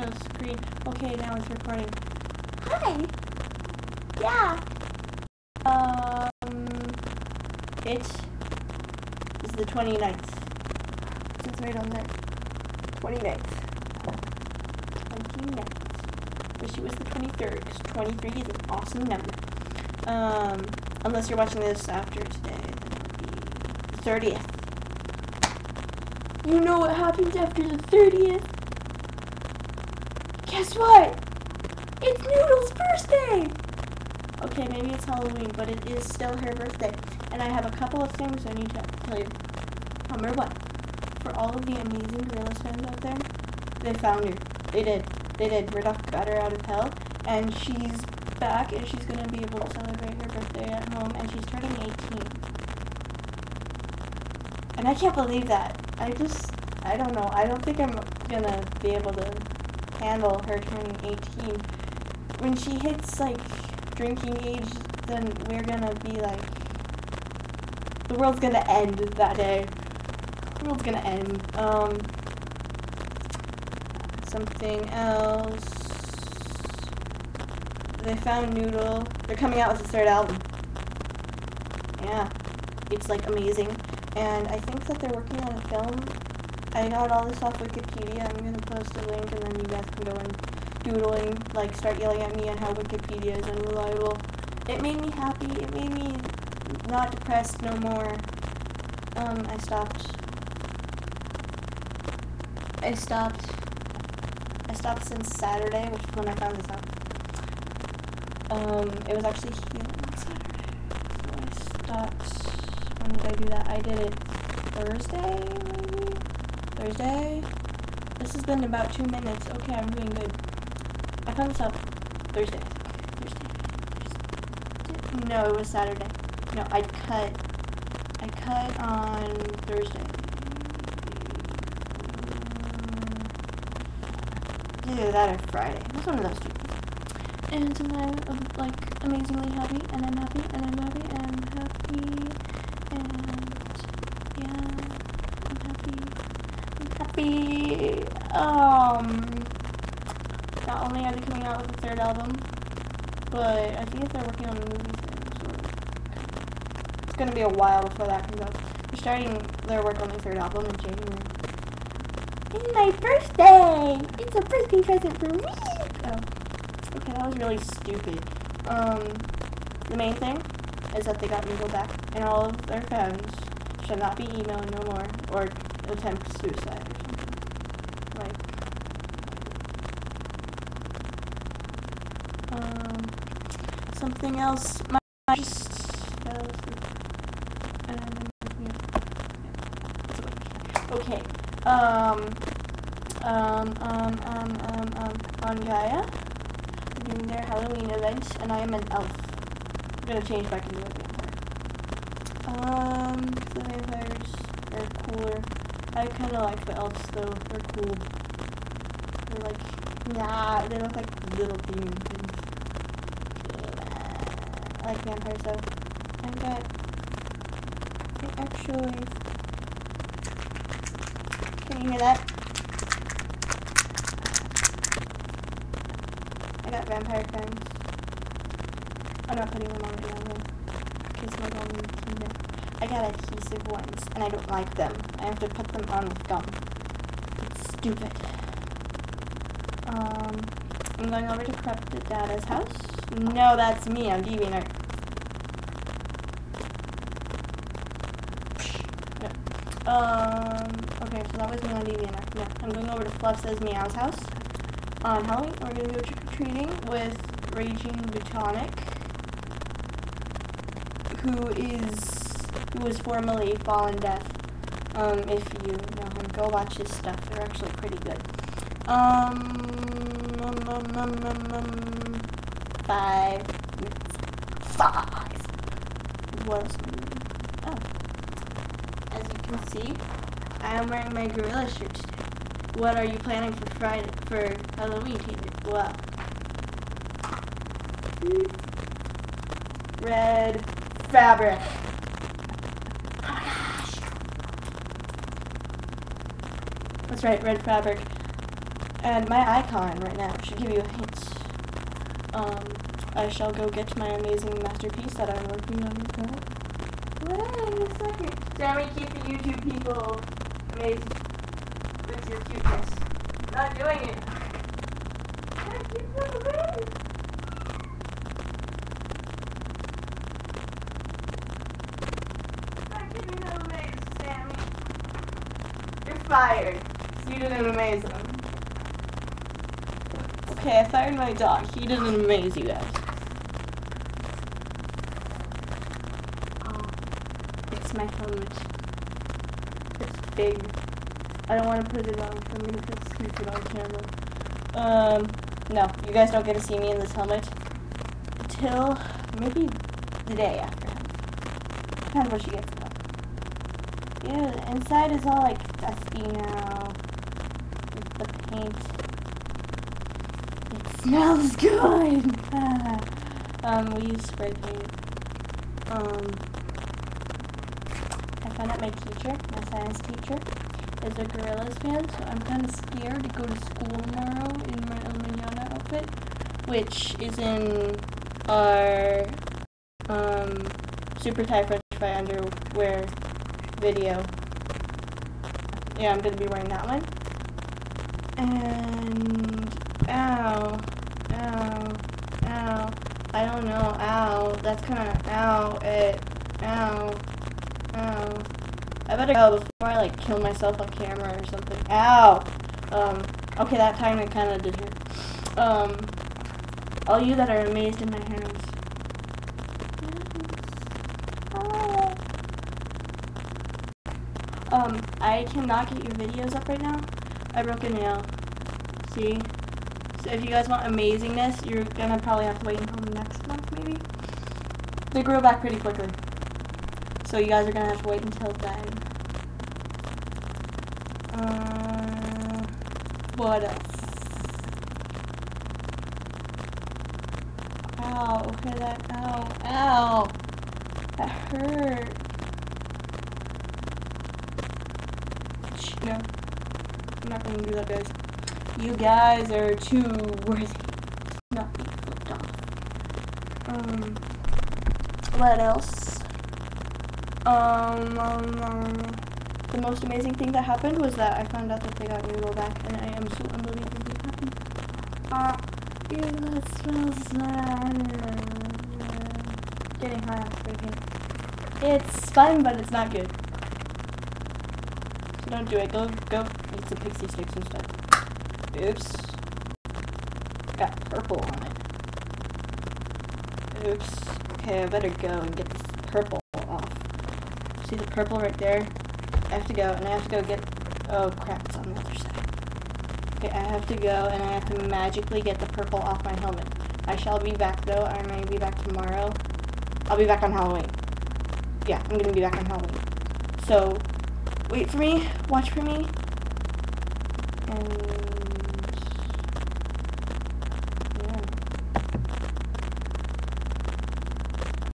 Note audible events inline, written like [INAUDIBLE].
the screen. Okay, now it's recording. Hi. Yeah. Um, it is the 29th. It's right on there. 29th. 29th. Wish it was the 23rd, because 23 is an awesome number. Um, unless you're watching this after today, then it would be the 30th. You know what happens after the 30th? Guess what? It's Noodle's birthday! Okay, maybe it's Halloween, but it is still her birthday. And I have a couple of things I need to tell you. Number one, for all of the amazing Gorillaz fans out there, they found her. They did. They did. Murdoc got her out of hell, and she's back, and she's gonna be able to celebrate her birthday at home, and she's turning 18. And I can't believe that. I just, I don't know. I don't think I'm gonna be able to handle her turning 18. When she hits like drinking age, then we're gonna be like, the world's gonna end that day. The world's gonna end. Um, something else. They found Noodle. They're coming out with a third album. Yeah, it's like amazing. And I think that they're working on a film. I got all this off Wikipedia. I'm gonna post a link and then you guys can go and doodling, like start yelling at me on how Wikipedia is unreliable. It made me happy. It made me not depressed no more. Um, I stopped. I stopped. I stopped since Saturday, which is when I found this out. Um, it was actually healing on Saturday. So I stopped. When did I do that? I did it Thursday, maybe? Thursday? This has been about two minutes. Okay, I'm doing good. I found this Thursday. Thursday. Thursday. No, it was Saturday. No, I cut. I cut on Thursday. Mm. Either that or Friday. That's one of those two. And now I'm like amazingly happy, and I'm happy, and I'm happy, and happy, and yeah, I'm happy. I'm happy. Um, not only are they coming out with a third album, but I think they're working on a movie soon. So it's gonna be a while before that comes out. They're starting their work on their third album in January. It's my birthday! It's a birthday present for me! Oh. Okay, that was really stupid. Um, the main thing is that they got Noodle back, and all of their fans should not be emailing no more or attempt suicide or something. Like, um, something else. My just. Okay. Um. Um. Um. Um. Um. Um. On Gaia, doing their Halloween event, and I am an elf. I'm gonna change back into a vampire. Um. The vampires are cooler. I kind of like the elves though. They're cool. They're like, nah, they look like little demon things. I like vampires though. I got, I actually, can you hear that? I got vampire friends. I'm not putting them on now though. Because my mom needs know. I got adhesive ones, and I don't like them. I have to put them on with gum. It's stupid. Um, I'm going over to Corrupted Data's house. No, that's me. I'm DeviantArt. No. Um, okay, so that was me on DeviantArt. No, I'm going over to Fluff Says Meow's house on Halloween. We're going to go trick-or-treating with Raging Botonic, who is who was formerly Fallen Death. Um, if you know him, go watch his stuff. They're actually pretty good. Um, um, um, five. Five. What else? am I doing? Oh. As you can see, I am wearing my gorilla shirt today. What are you planning for Friday for Halloween, Taylor? Well, red fabric. Oh. That's right, red fabric. And my icon right now should give you a hint. Um, I shall go get my amazing masterpiece that I'm working on right now. Wait a second. Sammy, keep the YouTube people amazed with your cuteness. Not doing it. [LAUGHS] Them amazed, Sammy. You're fired. You didn't amaze them. Okay, I fired my dog. He didn't amaze you guys. Oh, it's my helmet. It's big. I don't want to put it on. I'm gonna put it on camera. Um, no, you guys don't get to see me in this helmet until maybe the day after. Depends what she gets. Yeah, the inside is all like dusty now. With the paint. It smells [LAUGHS] good. [LAUGHS] um, we use spray paint. Um, I found out my teacher, my science teacher, is a Gorillaz fan, so I'm kind of scared to go to school tomorrow in my El outfit, which is in our um, Super Tie French Fry underwear video. Yeah, I'm gonna be wearing that one. And ow, ow, ow. I don't know. Ow. That's kind of ow. It. Ow. Ow. I better go before I like kill myself on camera or something. Ow. Um. Okay, that time it kind of did hurt. Um. All you that are amazed in my hands. Oh. Um, I cannot get your videos up right now. I broke a nail. See? So if you guys want amazingness, you're gonna probably have to wait until next month, maybe? They grow back pretty quickly. So you guys are gonna have to wait until then. Uh, what else? Ow, okay, that, ow, ow. That hurt. No. I'm not gonna do that, guys. You guys are too worthy. Not being flipped off. Um, what else? Um, um, um, the most amazing thing that happened was that I found out that they got Noodle back, and I am so unbelievably happy. Ah, uh, ew, that smells bad. Getting high spray paint. It's fun, but it's not good. Don't do it. Go, go eat some pixie sticks instead. Oops. Got purple on it. Oops. Okay, I better go and get this purple off. See the purple right there? I have to go, and I have to go get... Oh, crap, it's on the other side. Okay, I have to go, and I have to magically get the purple off my helmet. I shall be back, though. I may be back tomorrow. I'll be back on Halloween. Yeah, I'm gonna be back on Halloween. So, wait for me, watch for me, and